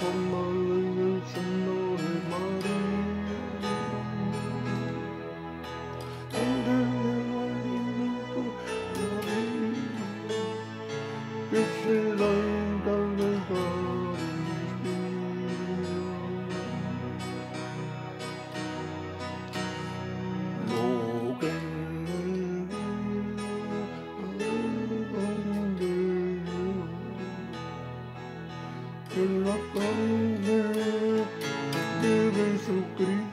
amado en el Jesucristo.